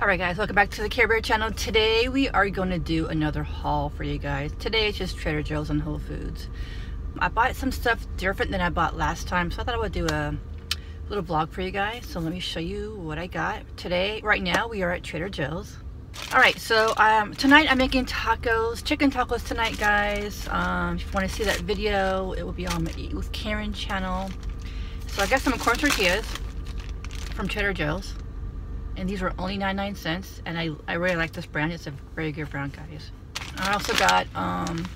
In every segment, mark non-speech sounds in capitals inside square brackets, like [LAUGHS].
Alright guys, welcome back to the Karebear channel. Today we are going to do another haul for you guys. Today it's just Trader Joe's and Whole Foods. I bought some stuff different than I bought last time, so I thought I would do a little vlog for you guys. So let me show you what I got. Today, right now, we are at Trader Joe's. Alright, so um, tonight I'm making tacos, chicken tacos tonight guys. Um, if you want to see that video, it will be on my Eat With Karen channel. So I got some corn tortillas from Trader Joe's and these were only 99 cents and I, I really like this brand. It's a very good brand guys. I also got um,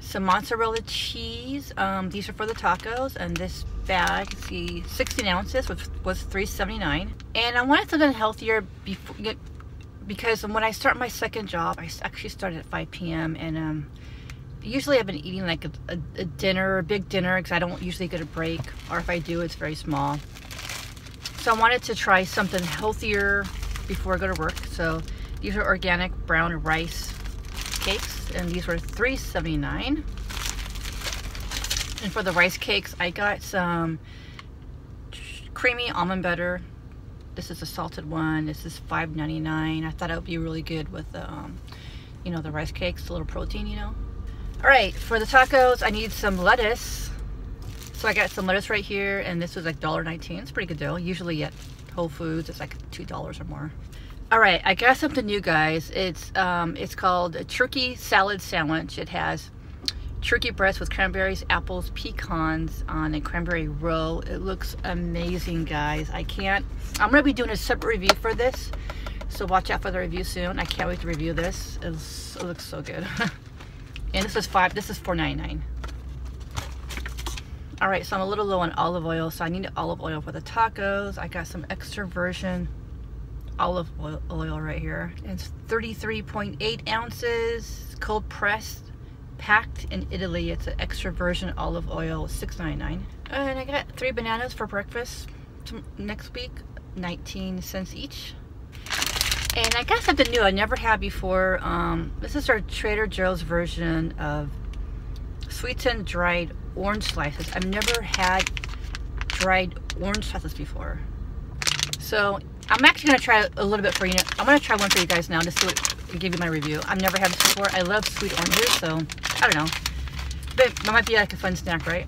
some mozzarella cheese. Um, these are for the tacos and this bag see 16 ounces which was 3.79 and I wanted something healthier before because when I start my second job I actually started at 5 p.m. and um, usually I've been eating like a, a, a dinner a big dinner because I don't usually get a break or if I do it's very small so I wanted to try something healthier before I go to work. So these are organic brown rice cakes and these were $3.79. And for the rice cakes, I got some creamy almond butter. This is a salted one. This is $5.99. I thought it would be really good with um, you know, the rice cakes, a little protein, you know. All right, for the tacos, I need some lettuce. So I got some lettuce right here, and this was like $1.19. It's a pretty good deal. Usually at Whole Foods, it's like $2 or more. All right, I got something new, guys. It's um, it's called a turkey salad sandwich. It has turkey breast with cranberries, apples, pecans on a cranberry roll. It looks amazing, guys. I can't. I'm gonna be doing a separate review for this, so watch out for the review soon. I can't wait to review this. It looks so good. [LAUGHS] and this is five. This is $4.99. All right, so I'm a little low on olive oil, so I need olive oil for the tacos. I got some extra virgin olive oil, right here. It's 33.8 ounces, cold pressed, packed in Italy. It's an extra virgin olive oil, $6.99. And I got three bananas for breakfast next week, 19 cents each. And I got something new I never had before. Um, this is our Trader Joe's version of sweetened dried orange slices. I've never had dried orange slices before. So I'm actually to try a little bit for you. I'm to try one for you guys now to see what, give you my review. I've never had this before. I love sweet oranges, so I don't know. But that might be like a fun snack, right?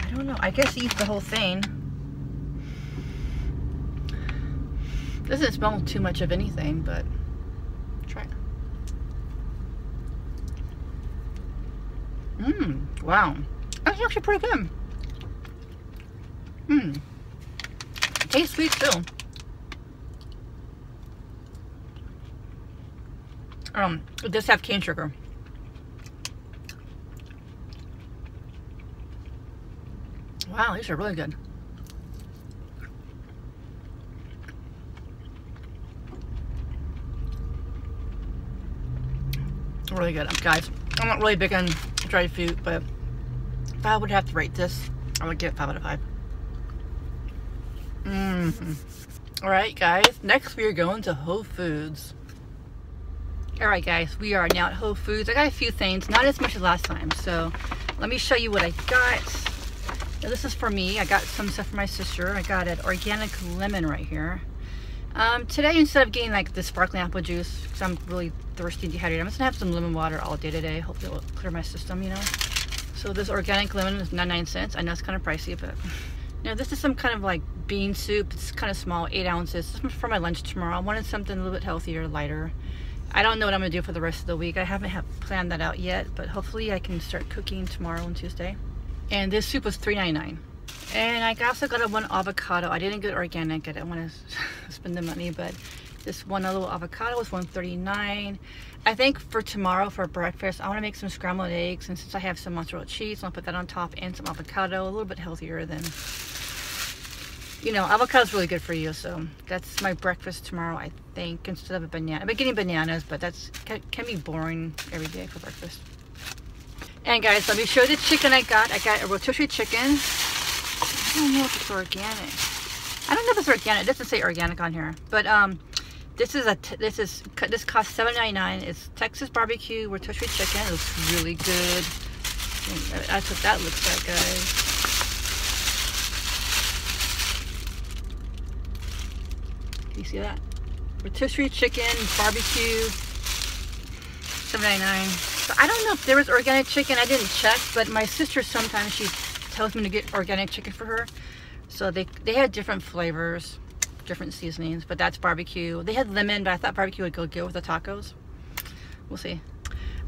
I don't know. I guess eat the whole thing. Doesn't smell too much of anything, but try it. Mmm, wow. That's actually pretty good. Mmm. Tastes sweet too. Um, it does have cane sugar. Wow, these are really good. Really good, guys. I'm not really big on dried fruit, but if I would have to rate this, I would give it 5 out of 5. Mm -hmm. Alright guys, next we are going to Whole Foods. Alright guys, we are now at Whole Foods. I got a few things, not as much as last time, so let me show you what I got. Now, this is for me. I got some stuff for my sister. I got an organic lemon right here. Um, today, instead of getting like the sparkling apple juice, because I'm really thirsty and dehydrated, I'm just gonna have some lemon water all day today. Hopefully it'll clear my system, you know. So this organic lemon is 99 cents. I know it's kind of pricey, but now this is some kind of like bean soup. It's kind of small, eight ounces. This is for my lunch tomorrow. I wanted something a little bit healthier, lighter. I don't know what I'm gonna do for the rest of the week. I haven't have planned that out yet, but hopefully I can start cooking tomorrow and Tuesday. And this soup was $3.99. And I also got a one avocado. I didn't get organic. I didn't want to [LAUGHS] spend the money, but this one little avocado was 139 I think for tomorrow for breakfast, I want to make some scrambled eggs. And since I have some mozzarella cheese, I'll put that on top and some avocado. A little bit healthier than, you know, avocado is really good for you. So that's my breakfast tomorrow, I think, instead of a banana. I've been getting bananas, but that's can, can be boring every day for breakfast. And guys, let me show you the chicken I got. I got a rotisserie chicken. I don't know if it's organic. I don't know if it's organic. It doesn't say organic on here. But um, this is a this is this costs $7.99. It's Texas barbecue rotisserie chicken. It looks really good. That's what that looks like, guys. You see that? Rotisserie chicken, barbecue, $7.99. So I don't know if there was organic chicken. I didn't check, but my sister sometimes she tells me to get organic chicken for her. So they, they had different flavors, different seasonings, but that's barbecue. They had lemon, but I thought barbecue would go good with the tacos. We'll see.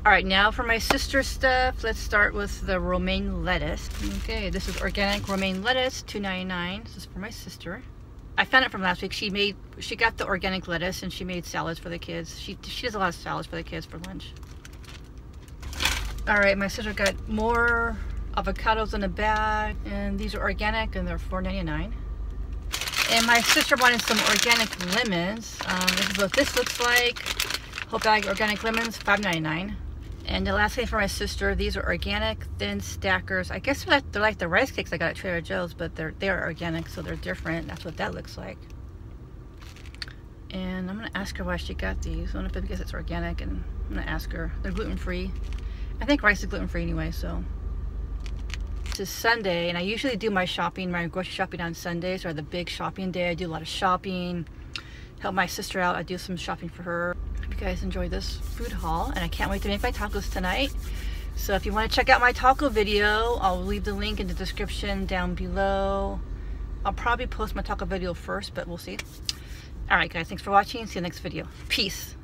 All right, now for my sister stuff, let's start with the romaine lettuce. Okay, this is organic romaine lettuce, $2.99. This is for my sister. I found it from last week. She made, she got the organic lettuce and she made salads for the kids. She, she does a lot of salads for the kids for lunch. All right, my sister got more avocados in a bag and these are organic and they're $4.99. And my sister wanted some organic lemons. Um, this is what this looks like. Whole bag organic lemons, $5.99. And the last thing for my sister, these are organic thin stackers. I guess they're like, they're like the rice cakes I got at Trader Joe's, but they're they're organic, so they're different. That's what that looks like. And I'm gonna ask her why she got these. I don't know if it's because it's organic, and I'm gonna ask her. They're gluten free. I think rice is gluten free anyway, so. Is Sunday, and I usually do my shopping, my grocery shopping on Sundays, or the big shopping day. I do a lot of shopping, help my sister out. I do some shopping for her Hope you guys enjoy this food haul and I can't wait to make my tacos tonight. So if you want to check out my taco video, I'll leave the link in the description down below. I'll probably post my taco video first, but we'll see. Alright guys, thanks for watching. See you next video. Peace.